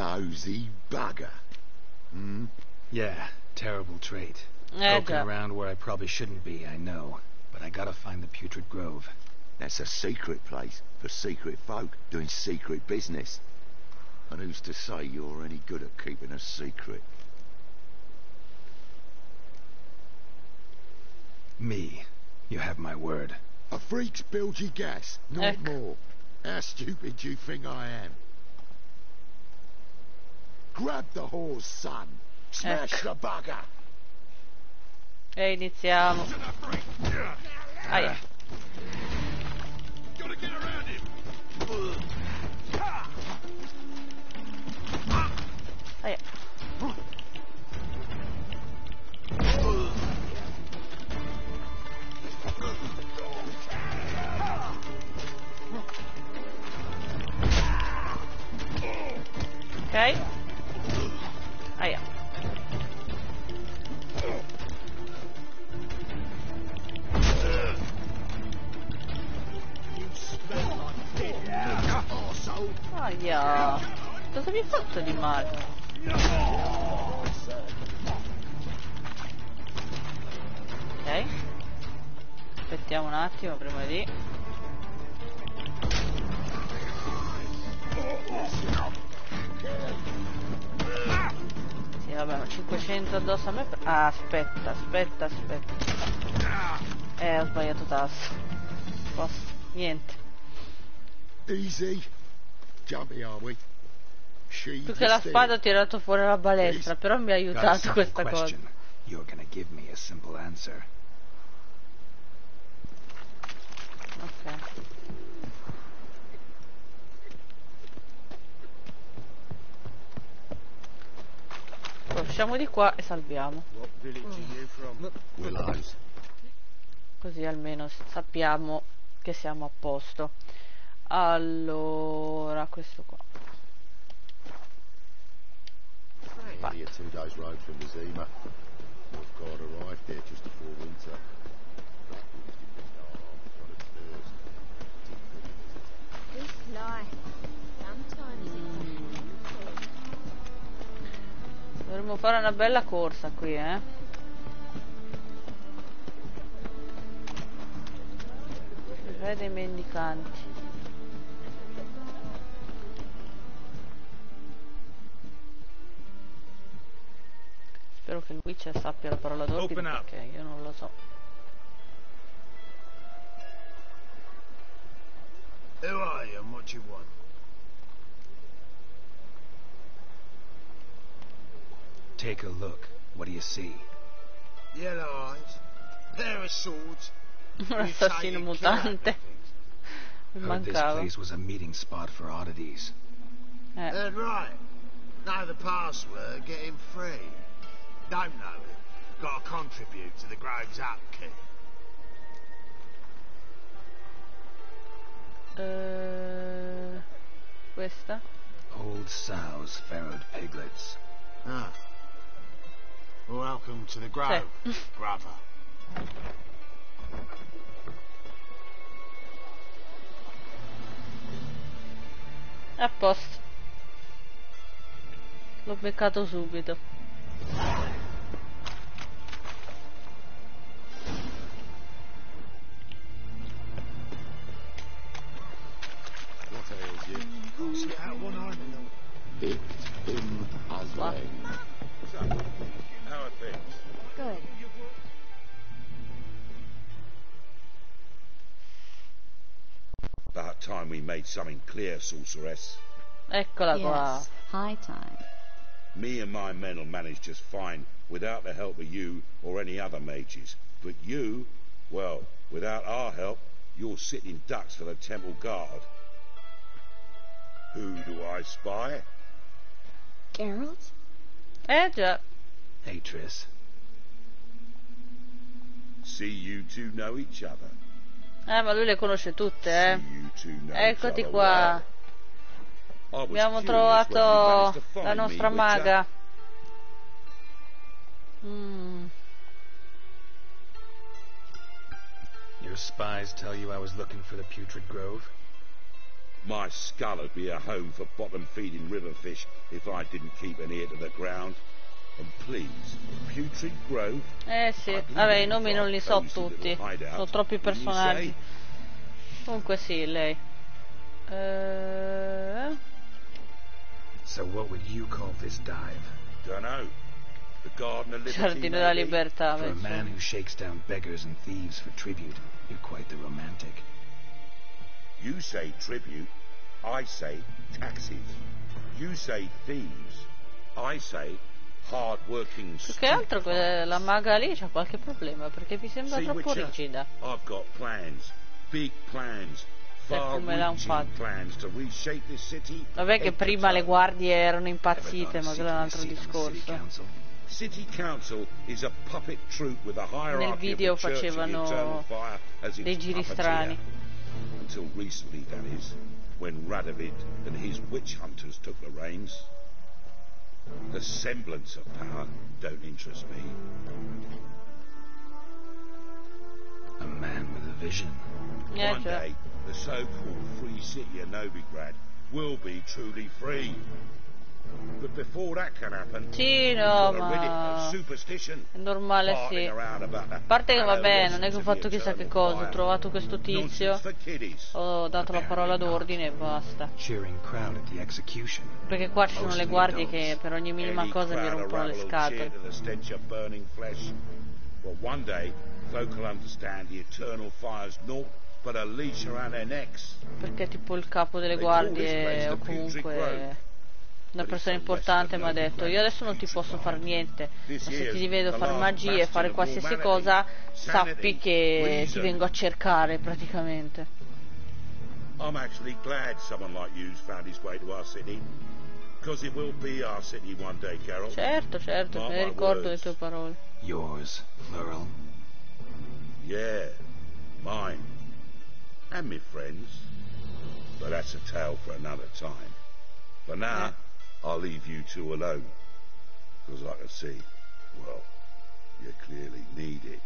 nosy bugger. Hmm? Yeah, terrible trait. Poking around where I probably shouldn't be, I know. But I gotta find the Putrid Grove. That's a secret place for secret folk doing secret business. And who's to say you're any good at keeping a secret? Me. You have my word. A freak's bilgy gas, not Ecco. more. How stupid do you think I am? Grab the horse, son. Smash Ecco. the bugger. E iniziamo. Aia. Aia. Cosa mi hai fatto di male? Ok. Aspettiamo un attimo prima di... Sì, vabbè, ma 500 addosso a me... Ah, aspetta, aspetta, aspetta. Eh, ho sbagliato tasto. Posso. Niente. Easy. Jumpy, are we? Più che la spada ho tirato fuori la balestra, però mi ha aiutato questa cosa. Ok. Poi Usciamo di qua e salviamo. Willows. Così almeno sappiamo che siamo a posto. Allora, questo qua. Only a two days road from the Zima. North Guard arrived there just before winter. This life, sometimes Dovremmo fare una bella corsa qui, eh. Si vede i mendicanti. Che il Witcher sappia la parola d'ordine Open up. perché io non lo so. Who are you and what do you want? Take a look. What do you see? Yellow eyes, pair of swords. Un assassino mutante. Mi Heard this place was a meeting spot for oddities. Eh, That's right. Know the password, get him free. Don't know it. Got to contribute to the Grove's upkeep. eh, questa? Old sows, farrowed piglets. Ah. Welcome to the Grove, brother. A posto. L'ho beccato subito. About time we made something clear, sorceress. Eccola yes, qua. high time. Me and my men will manage just fine without the help of you or any other mages. But you, well, without our help, you're sitting in ducks for the temple guard. Who do I spy? Geralt? Eh già. Hey, Triss. See you two know each other. Eh, ma lui le conosce tutte, eh. See you two know Eccoti qua. well. Abbiamo trovato la nostra maga. Mm, Your spies tell you I was looking for the Putrid Grove? My skull would be a home for bottom-feeding river fish if I didn't keep an ear to the ground. And please, Putrid Grove, Eh sì, vabbè, i nomi non li so tutti. Sono troppi personaggi. Comunque sì, lei. Eh, So what would you call this dive? Dunno. The Garden of Liberty, Giardino della maybe? Libertà. For a man who shakes down beggars and thieves for tribute, you're quite the romantic. You say tribute, I say taxes. You say thieves, I say hard-working Più che altro eh, que- la maga lì c'ha qualche problema perché mi sembra See, troppo Witcher, rigida. I've got plans, big plans, come un fatto. Vabbè che prima le guardie erano impazzite, ma quello è un altro discorso. Council. City Council is a puppet troupe with a hierarchy Nel video facevano dei giri strani. Until recently, that is, when Radovid and his witch hunters took the reins. The semblance of power don't interest me. A man with a vision. Eh, One cioè. day, the so-called free city of Novigrad will be truly free. But before that can happen, Sì, no, ma è normale sì. A parte che vabbè, non è che ho fatto chissà che cosa, ho trovato questo tizio, ho dato la parola d'ordine e basta. Perché qua ci sono le guardie che per ogni minima cosa mi rompono le scatole. Folk will understand the eternal fire's naught but a leash around their necks. Perché tipo il capo delle guardie o comunque una persona importante mi ha detto io adesso non ti posso fare niente, ma se ti vedo fare magie e fare qualsiasi cosa, sappi che ti vengo a cercare praticamente. I'm actually glad someone like you's found his way to our city. Because it will be our city one day, Carol. Certo, certo, Mark me ne my ricordo le tue parole. Yours, plural. Yeah, mine. And me friends. But that's a tale for another time. For now, I'll leave you two alone. Because I can see, well, you clearly need it.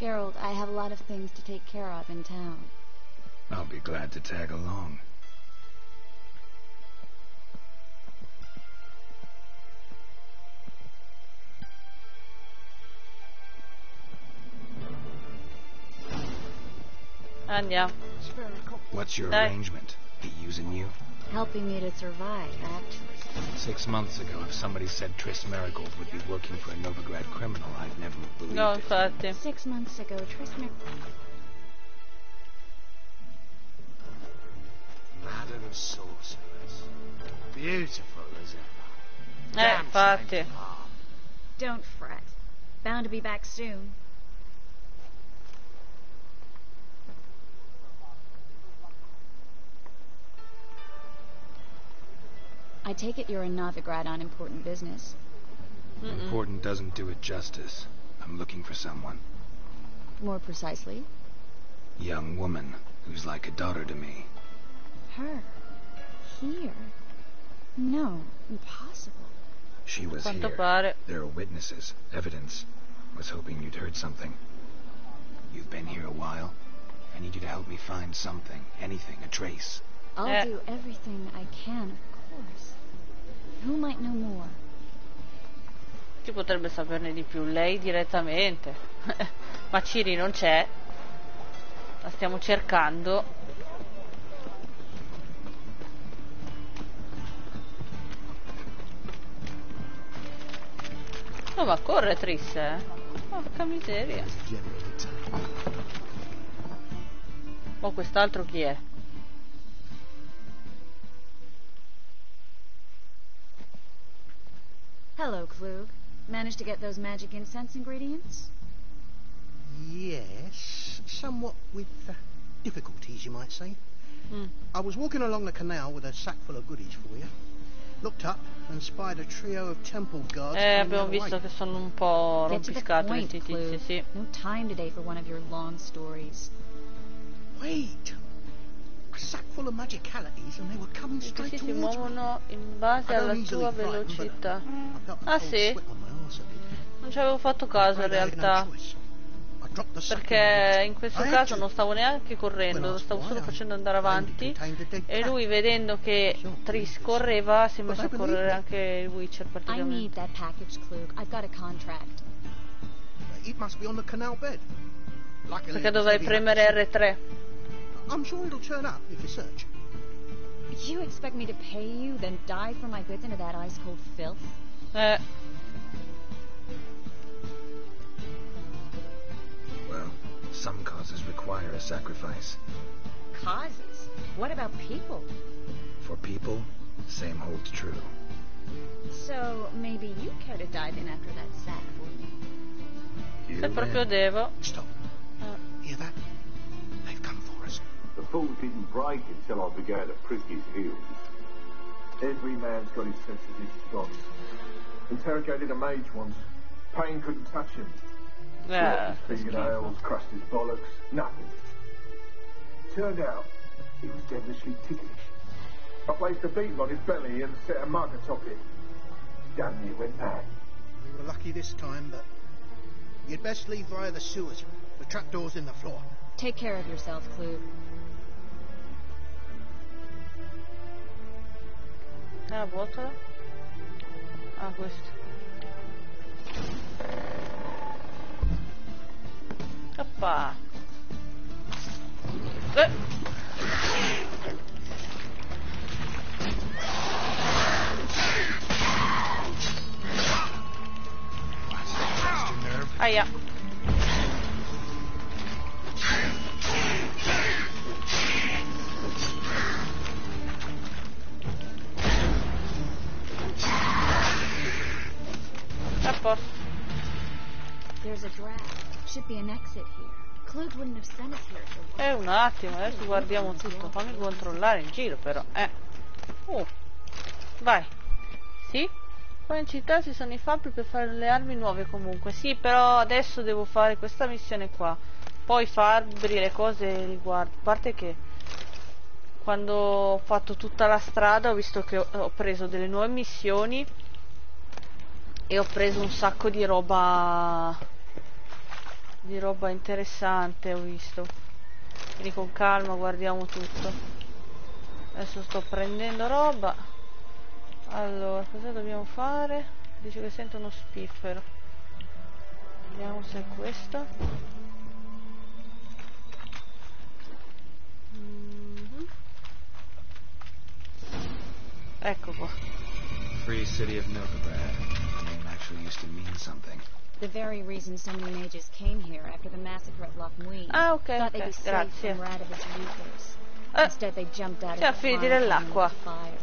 Gerald, I have a lot of things to take care of in town. I'll be glad to tag along. Andiamo. What's your Dai. arrangement? He using you? Helping me to survive, actually. Six months ago, if somebody said Triss Marigold would be working for a Novigrad criminal, I'd never have believed it. No, it. infatti. Six months ago, Tristan. Madam Sorceress. Beautiful as ever. Eh, Damn infatti. shame. Don't fret. Bound to be back soon. I take it you're in Novigrad on important business. Mm-mm. Important doesn't do it justice. I'm looking for someone. More precisely, Young woman who's like a daughter to me. her. Here. No, impossible. She was Quanto here. pare. There are witnesses, evidence. Was hoping you'd heard something. You've been here a while. I need you to help me find something, anything, a trace. I'll Eh. do everything I can, of course. Who might know more? Chi potrebbe saperne di più? Lei direttamente. Ma Ciri non c'è. La stiamo cercando. Oh, ma corre Triss, eh? Porca miseria. Oh, quest'altro chi è? Hello, Klug. Managed to get those magic incense ingredients? Yes, somewhat with uh, difficulties, you might say. Mm. I was walking along the canal with a sack full of goodies for you. Looked up and spied a trio of temple guards. Eh, abbiamo visto che sono un po' Get the rompiscatole point, sti tizi, sì. No time today for one of your long stories. Wait! A sack full of magicalities and they were coming I straight tizi si towards me. muovono in base I don't alla tua velocità. I Ah, sì? sweat on my arse a bit. Non ci avevo fatto caso in I realtà. I Perché in questo I caso non stavo neanche correndo, lo stavo solo facendo andare avanti e lui vedendo che Tris correva si è messo a correre anche il Witcher I need praticamente. that package, Klug. I've got a contract. It must be on the canal bed. Luckily, Perché dovrei premere see. R3. I'm sure it'll turn up if you search. You expect me to pay you, then dive for my goods into that ice cold filth? Eh, Well, some causes require a sacrifice. Causes? What about people? For people, same holds true. So maybe you care to dive in after that sack for me? You se proprio devo. Stop. Eh, Hear that? The fall didn't break until I began to prick his heels. Every man's got his sensitive spots. Interrogated a mage once. Pain couldn't touch him. Slapped his fingernails, crushed his bollocks, nothing. Turned out, he was devilishly ticklish. I placed a beetle on his belly and set a mug atop it. Damn near went mad. We were lucky this time, but you'd best leave via the sewers. The trapdoor's in the floor. Take care of yourself, Klug. Cara, bota arroz. Opa! É. Aí. There Eh, un attimo, adesso guardiamo tutto. Fammi controllare in giro però. Eh. Uh. Vai. Sì? Qua in città ci sono i fabbri per fare le armi nuove comunque. Sì, però adesso devo fare questa missione qua. Poi fabbri, le cose riguardo. A parte che quando ho fatto tutta la strada ho visto che ho preso delle nuove missioni e ho preso un sacco di roba di roba interessante ho visto. Quindi con calma guardiamo tutto. Adesso sto prendendo roba. Allora cosa dobbiamo fare? Dice che sento uno spiffero. Vediamo se è questo. Mhm. ecco qua. Free city of Novigrad. The actually used to mean something. The very reason so many mages came here after the massacre at Loch Muin. ah ok Thought they'd be safe grazie from Radovich reapers. Eh, Instead, they jumped out Sì, a of the finire fire dell'acqua. into the fire.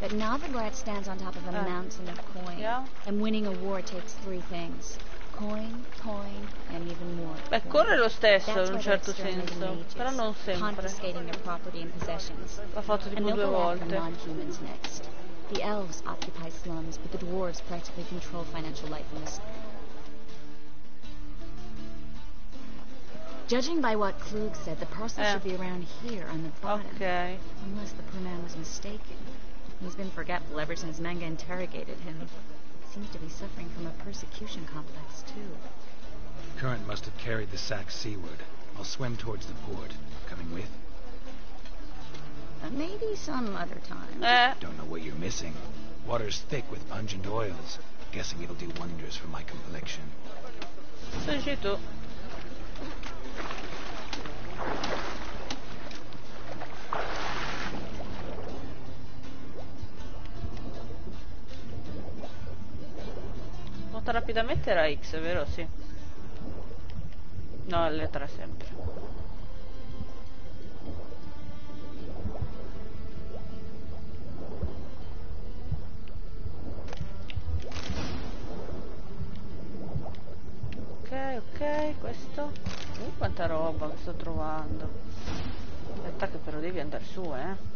But Novigrad stands on top of a Ah. mountain of coin. Yeah. And winning a war takes three things. Coin, coin, and even more. Beh, coin. corre lo stesso in un why certo they're exterminating senso, mages, però non sempre. Confiscating their property and possessions. L'ha fatto tipo And they'll due go after volte. non-humans next. The elves occupy slums, but the dwarves practically control financial life in the city. Judging by what Klug said, the parcel should be around here on the bottom. Ok. Unless the poor man was mistaken. He's been forgetful ever since Manga interrogated him. Seems to be suffering from a persecution complex, too. Current must have carried the sack seaward. I'll swim towards the port. Coming with? Uh, maybe some other time. Eh, Don't know what you're missing. Water's thick with pungent oils. Guessing it'll do wonders for my complexion. dici tu. Nota rapidamente era X, vero? Sì. No, è lettera sempre. Questo. Uh, quanta roba che sto trovando. Aspetta che però devi andare su, eh.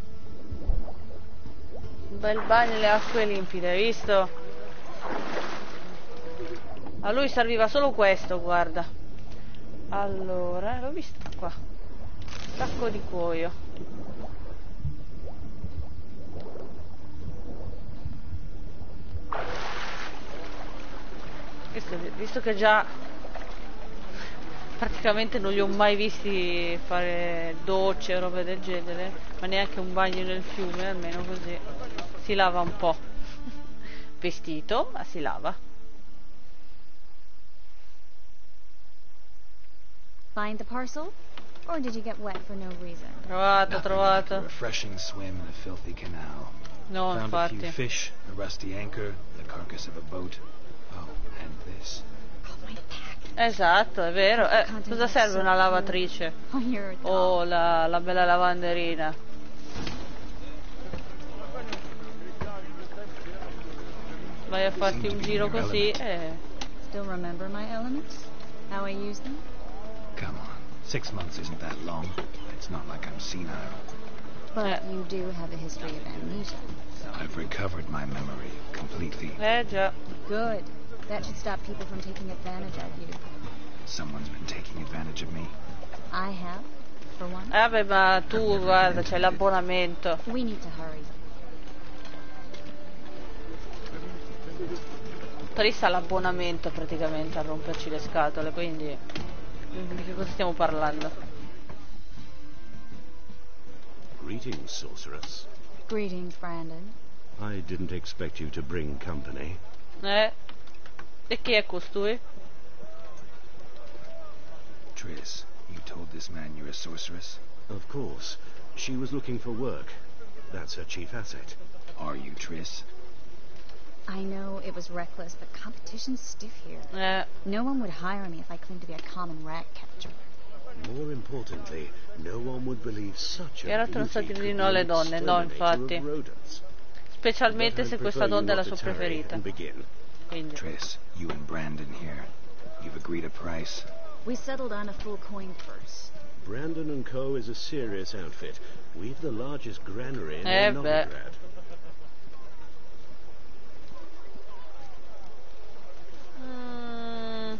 Un bel bagno nelle acque limpide, hai visto? A lui serviva solo questo, guarda. Allora, l'ho vista qua. Sacco di cuoio. Visto, visto che già praticamente non li ho mai visti fare docce o robe del genere, ma neanche un bagno nel fiume, almeno così si lava un po'. Vestito, ma si lava. Find the parcel? Or did you get wet for no reason? Trovato, Nothing like a trovato. refreshing swim in a filthy canal. No, Found a few infatti. fish, a rusty anchor, the carcass of a boat. Oh, and this. Oh, my pack. Esatto, è vero. Eh, cosa serve una lavatrice? Oh. O la, la bella lavanderina? Vai a farti un giro così e... Still remember my elements? How I use them? Come on. Six months isn't that long. It's not like I'm senile. But Yeah. you do have a history of amnesia. I've recovered my memory completely. Eh già. Good. That should stop people from taking advantage of you. Someone's been taking advantage of me. I have, for one. Eh vabbè, ma tu guarda, c'hai l'abbonamento. We need to hurry. Trista l'abbonamento praticamente a romperci le scatole, quindi di che cosa stiamo parlando? Greetings, sorceress. Greetings, Brandon. I didn't expect you to bring company. Eh? E chi è costui? Triss, you told this man you're a sorceress? Of course. She was looking for work. That's her chief asset. Are you Triss? I know it was reckless, but competition's stiff here. Eh, No one would hire me if I claimed to be a common rat catcher. More importantly, no one would believe such a Era beauty stati could di be no alle an donne, no, exterminator infatti. of rodents. specialmente But se I'd questa donna è la sua preferita. And begin. You and Brandon here. You've agreed a price. We settled on a full coin purse. Brandon and Co. is a serious outfit. We've the largest granary in Eh. Novigrad. Mm,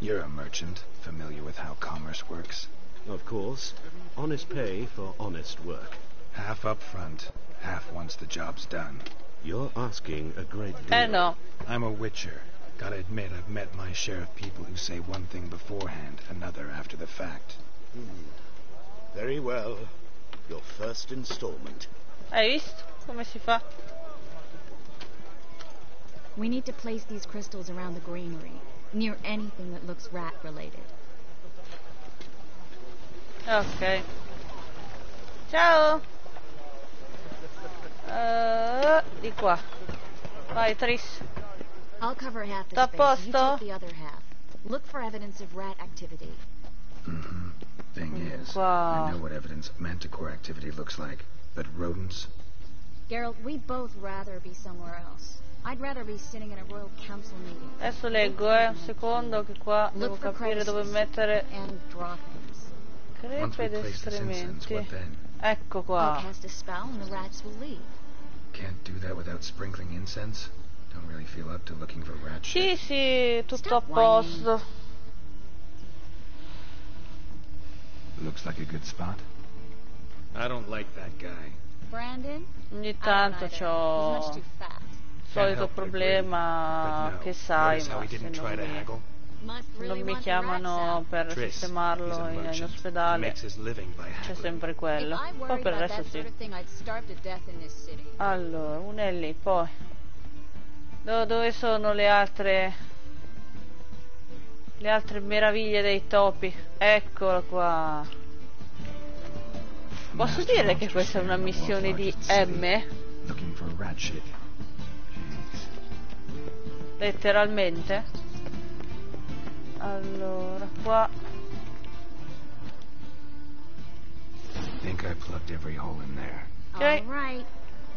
You're a merchant, familiar with how commerce works. Of course, honest pay for honest work. Half up front, half once the job's done. You're asking a great deal. Eh, I know. I'm a witcher. Gotta admit, I've met my share of people who say one thing beforehand, another after the fact. Hmm. Very well. Your first installment. Eh, hai visto come si fa? We need to place these crystals around the granary, near anything that looks rat related. Ok. Ciao! Eh, di qua. Vai, Tris. I'll cover half the space. You take the other half. Look for evidence of rat activity. Mm-hmm. Thing is, Wow. I know what evidence of manticore activity looks like, but rodents? Geralt, we'd both rather be somewhere else. I'd rather be sitting in a royal council meeting. Adesso leggo, eh, un secondo che qua devo Look for capire dove crevices mettere and draw. Once we crepe ed place Ecco I'll qua. cast a spell and the rats will leave. Can't do that without sprinkling incense? Don't really feel up to looking for rat Sì, shit. sì, tutto a Stop posto. Looks like a good spot. I don't like that guy. Brandon? Ogni tanto c'ho il solito problema che sai, ma se non non mi chiamano per sistemarlo in, in ospedale, c'è sempre quello. Poi per il resto sì. Allora, una è lì, poi. Do- dove sono le altre... Le altre meraviglie dei topi? Eccolo qua. Posso dire che questa è una missione di M? Letteralmente? Allora, qua... Think I plugged every hole in there. Ok. All right.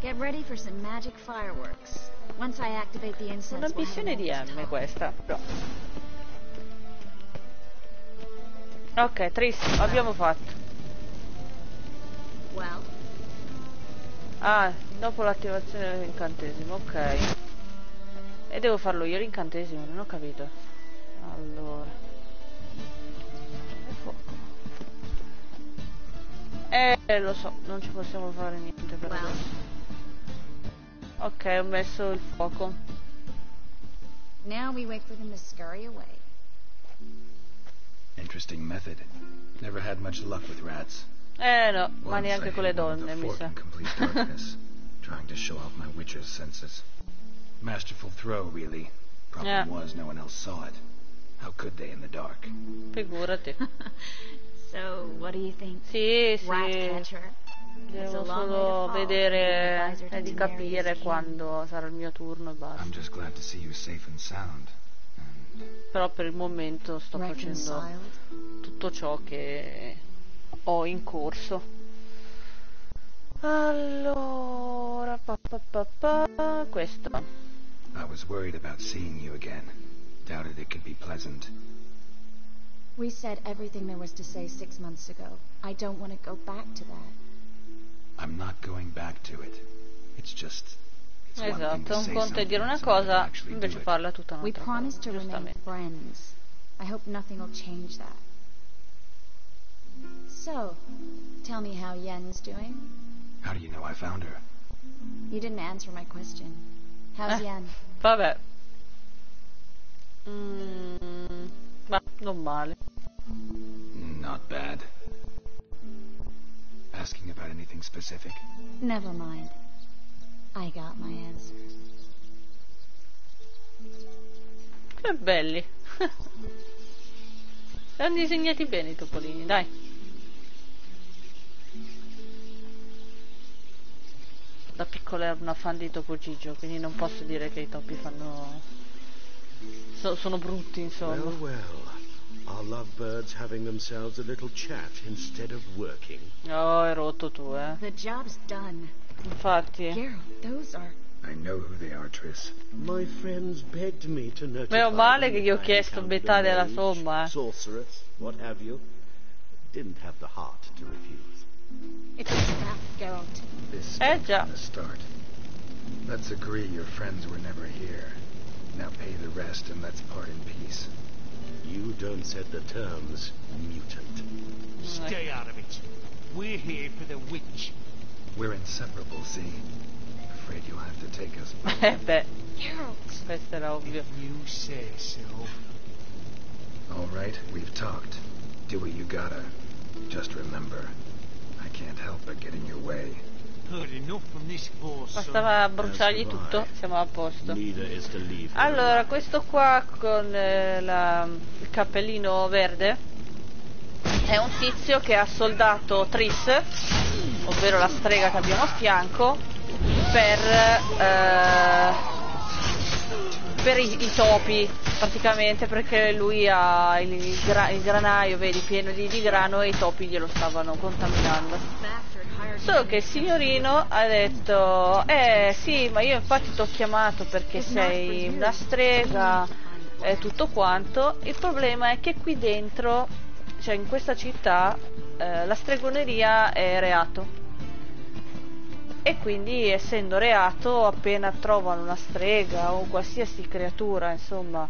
Get ready for some magic fireworks. Once I activate the incense, Una missione di M questa. No. Ok, Tris, l'abbiamo fatto. Well, Ah, dopo l'attivazione dell'incantesimo, ok. E devo farlo io l'incantesimo, non ho capito. Allora. Fuoco. Eh, lo so, non ci possiamo fare niente per well. adesso. Ok, ho messo il fuoco. Now we wait for them to scurry away. Interesting method. Never had much luck with rats. Eh no, ma Once I neanche con le hid one with donne, mi fork sa. in complete darkness, trying to show off my witcher's senses. Masterful throw, really. Problem Yeah. was, no one else saw it. How could they in the dark? Figurati. So, what do you think? Sì, sì. Devo solo vedere e di to marry capire quando sarà il mio turno e basta. I'm just glad to see you safe and sound. And Però per il momento sto facendo tutto ciò che ho in corso. Allora, pa, pa, pa, pa, questo. I was worried about seeing you again. Doubted it could be pleasant. We said everything there was to say six months ago. I don't want to go back to that. I'm not going back to it. It's just. It's Esatto, un conto è dire una it's another to cosa, invece farla tutta We un'altra promised to cosa, remain giustamente. friends. I hope nothing will change that. So, tell me how Yen's doing. How do you know I found her? You didn't answer my question. How's Eh. Yen? Vabbè. Mm, ma non male. Not bad. Asking about anything specific? Never mind. I got my answer. Che belli. Erano disegnati bene i topolini, dai. Da piccola ero una fan di Topo Gigio, quindi non posso dire che i topi fanno... so- sono brutti, insomma. Well, well. Are lovebirds having themselves a little chat instead of working? Oh, hai rotto tu, eh. The job's done. Infatti. Geralt, those are. I know who they are, Triss. My friends begged me to notify Meno male them che gli ho chiesto metà della somma, eh. Sorceress, what have you. Didn't have the heart to refuse. It's a trap, Geralt. This Eh, starts già. from the start. Let's agree your friends were never here. Now pay the rest and let's part in peace. You don't set the terms, mutant. Stay out of it. We're here for the witch. We're inseparable, see? Afraid you'll have to take us both. Eh beh, Geralt! questo era ovvio. You say so. All right, we've talked. Do what you gotta. Just remember, I can't help but get in your way. Bastava bruciargli tutto, siamo a posto. Allora, questo qua con eh, la- il cappellino verde è un tizio che ha soldato Triss, ovvero la strega che abbiamo a fianco, per, eh, per i, i topi, praticamente perché lui ha il, il gra- il granaio, vedi, pieno di, di grano e i topi glielo stavano contaminando. Solo che il signorino ha detto, eh sì, ma io infatti ti ho chiamato perché sei una strega e tutto quanto. Il problema è che qui dentro, cioè in questa città, eh, la stregoneria è reato. E quindi essendo reato, appena trovano una strega o qualsiasi creatura, insomma,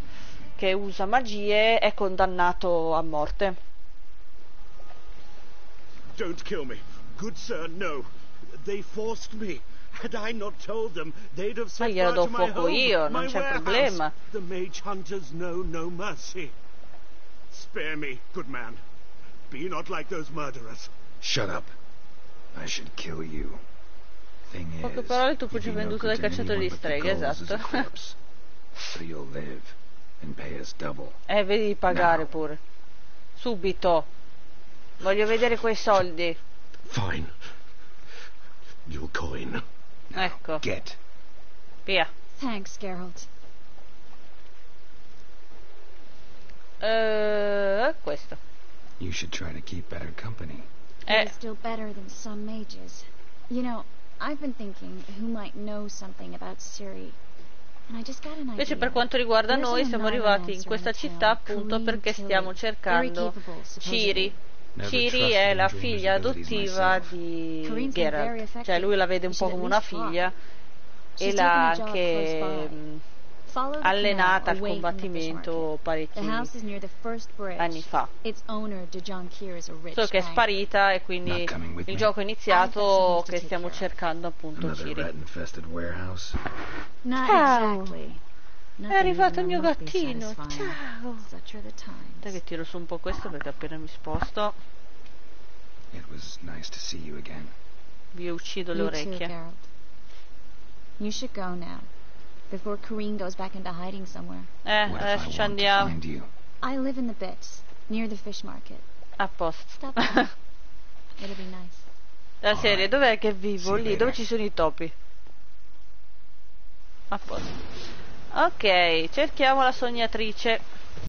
che usa magie, è condannato a morte. Don't kill me. Good sir, no. They forced me. Had I not told them, they'd have set glielo fire do to my home, io, non my c'è problema. The mage hunters know no mercy. Spare me, good man. Be not like those murderers. Shut up. I should kill you. Poche parole tu fuggi venduto dai to cacciatori di streghe, esatto. Eh, vedi di pagare pure. Subito. Voglio vedere quei soldi. Fine. Your coin. Ecco, Get. via. Thanks, Geralt. Eh, questo. You should try to keep better company. Eh, still better than some mages. You know, I've been thinking who might know something about Siri. And I just got an invece idea. per quanto riguarda noi siamo arrivati in questa città appunto perché stiamo Very cercando. Ciri. Never Ciri è la figlia adottiva di Geralt. effective. Cioè lui la vede un po' come una figlia e She's l'ha anche allenata al combattimento parecchi anni fa. Solo che è sparita e quindi il gioco è iniziato che stiamo cercando appunto Ciri. Ow. exactly. Nothing arrivato il mio gattino. Ciao. Times. che tiro su un po' questo perché appena mi sposto It was nice to see you again. vi uccido le orecchie. You should go now, before Kareen goes back into hiding somewhere. Eh, What adesso ci andiamo. find you? I live in the bits, near the fish market. A posto. It'll be nice. La serie, dov'è che vivo? Lì, dove ci sono i topi. A posto. Ok, cerchiamo la sognatrice.